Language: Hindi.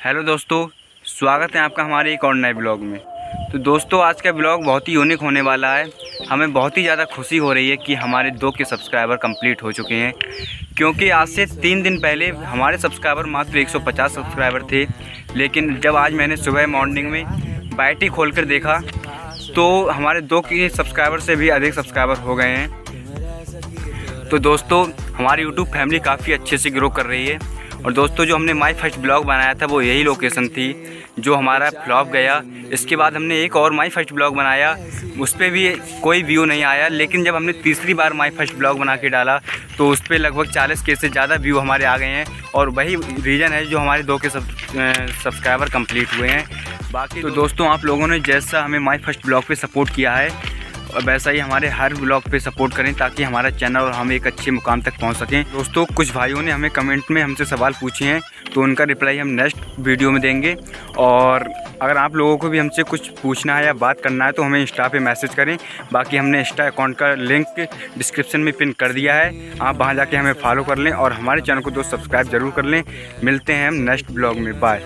हेलो दोस्तों, स्वागत है आपका हमारे एक और नए ब्लॉग में। तो दोस्तों, आज का ब्लॉग बहुत ही यूनिक होने वाला है। हमें बहुत ही ज़्यादा खुशी हो रही है कि हमारे दो के सब्सक्राइबर कंप्लीट हो चुके हैं। क्योंकि आज से तीन दिन पहले हमारे सब्सक्राइबर मात्र 150 सब्सक्राइबर थे। लेकिन जब आज मैंने सुबह मॉर्निंग में बैटी खोल कर देखा तो हमारे दो के सब्सक्राइबर से भी अधिक सब्सक्राइबर हो गए हैं। तो दोस्तों, हमारी यूट्यूब फैमिली काफ़ी अच्छे से ग्रो कर रही है। और दोस्तों, जो हमने माई फ़र्स्ट ब्लॉग बनाया था, वो यही लोकेशन थी, जो हमारा फ्लॉप गया। इसके बाद हमने एक और माई फ़र्स्ट ब्लॉग बनाया, उस पर भी कोई व्यू नहीं आया, लेकिन जब हमने तीसरी बार माई फ़र्स्ट ब्लॉग बना के डाला तो उस पर लगभग चालीस के से ज़्यादा व्यू हमारे आ गए हैं, और वही रीज़न है जो हमारे दो के सब सब्सक्राइबर कंप्लीट हुए हैं। बाकी तो दोस्तों, आप लोगों ने जैसा हमें माई फ़र्स्ट ब्लॉग पे सपोर्ट किया है वैसा ही हमारे हर ब्लॉग पे सपोर्ट करें ताकि हमारा चैनल और हम एक अच्छे मुकाम तक पहुँच सकें। दोस्तों, कुछ भाइयों ने हमें कमेंट में हमसे सवाल पूछे हैं तो उनका रिप्लाई हम नेक्स्ट वीडियो में देंगे। और अगर आप लोगों को भी हमसे कुछ पूछना है या बात करना है तो हमें इंस्टा पे मैसेज करें। बाकी हमने इंस्टा अकाउंट का लिंक डिस्क्रिप्शन में पिन कर दिया है। आप वहाँ जाके हमें फॉलो कर लें और हमारे चैनल को दोस्त सब्सक्राइब ज़रूर कर लें। मिलते हैं हम नेक्स्ट ब्लॉग में। बाय